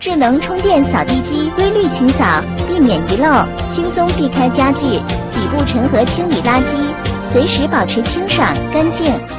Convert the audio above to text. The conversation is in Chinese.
智能充电扫地机规律清扫避免遗漏轻松避开家具底部尘盒清理垃圾随时保持清爽干净。